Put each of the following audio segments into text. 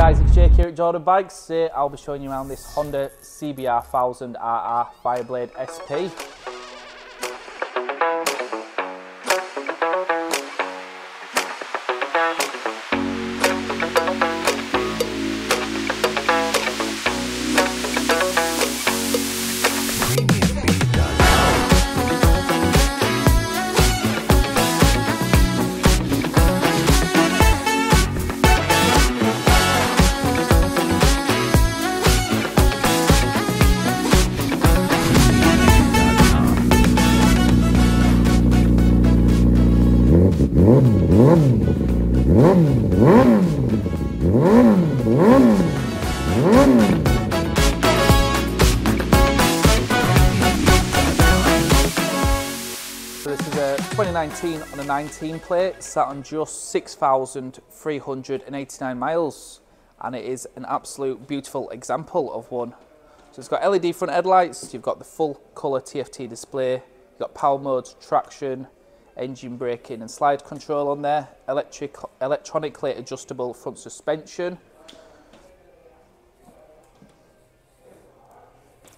guys, it's Jake here at Jordan Bikes. Today I'll be showing you around this Honda CBR 1000 RR Fireblade SP. This is uh, a 2019 on a 19 plate, sat on just 6,389 miles, and it is an absolute beautiful example of one. So it's got LED front headlights, you've got the full colour TFT display, you've got power modes, traction, engine braking and slide control on there, electric, electronically adjustable front suspension.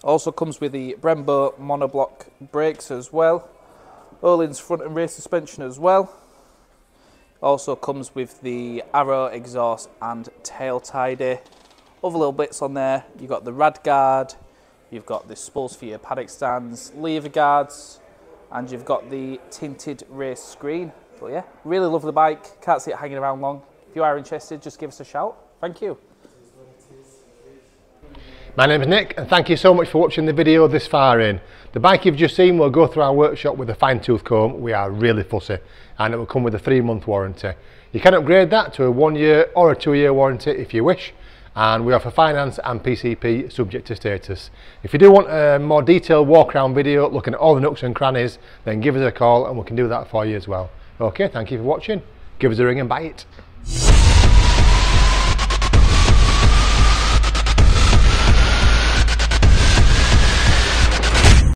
Also comes with the Brembo monobloc brakes as well. Öhlins front and rear suspension as well. Also comes with the Arrow exhaust and tail tidy. Other little bits on there, you've got the rad guard, you've got the spools for your paddock stands, lever guards, and you've got the tinted rear screen. But yeah, really love the bike, can't see it hanging around long. If you are interested, just give us a shout. Thank you. My name is Nick and thank you so much for watching the video this far in. The bike you've just seen will go through our workshop with a fine tooth comb. We are really fussy and it will come with a three month warranty. You can upgrade that to a one year or a two year warranty if you wish and we offer finance and PCP subject to status. If you do want a more detailed walk around video looking at all the nooks and crannies then give us a call and we can do that for you as well. Okay, thank you for watching. Give us a ring and buy it.